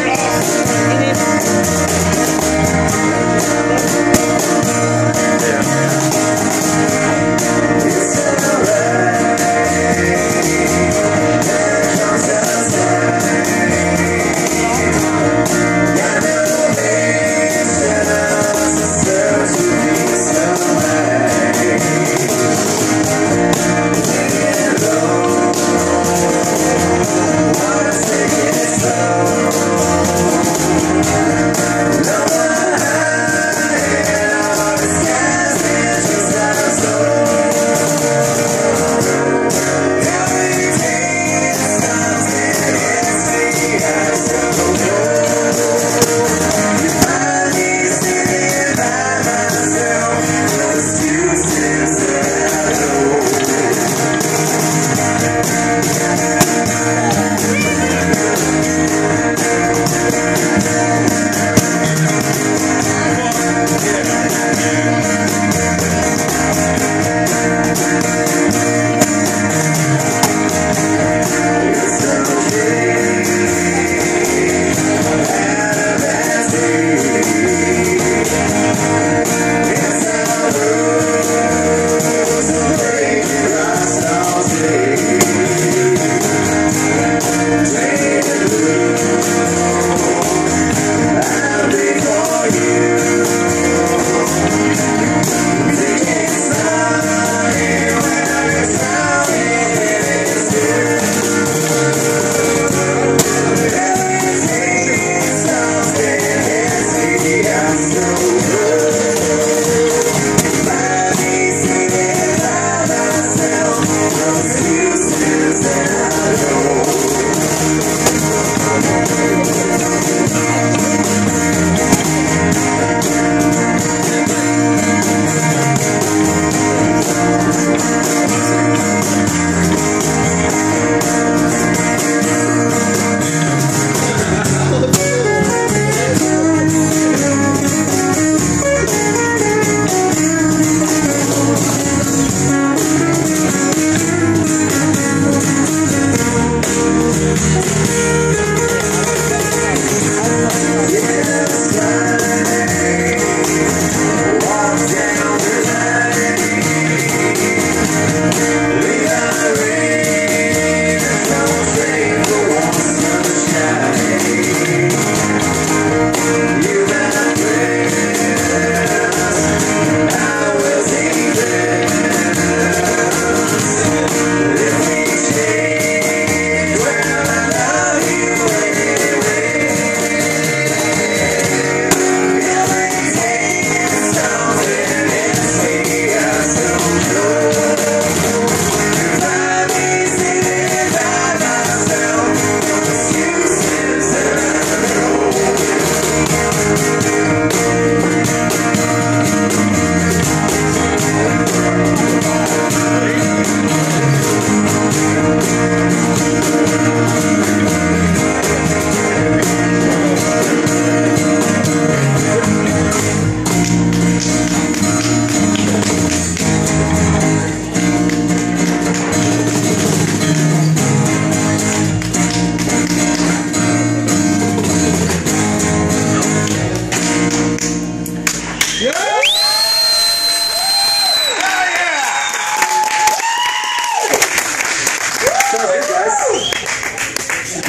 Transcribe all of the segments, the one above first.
Christmas.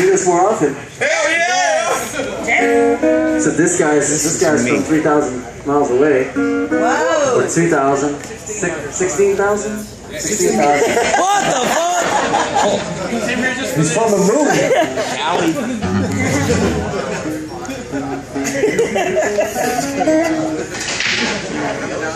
Do this more often. Hell yeah! So this guy's this guy's from 3,000 miles away. Whoa. Or 2,000. 16,000? 16,000. What the fuck? He's from the moon.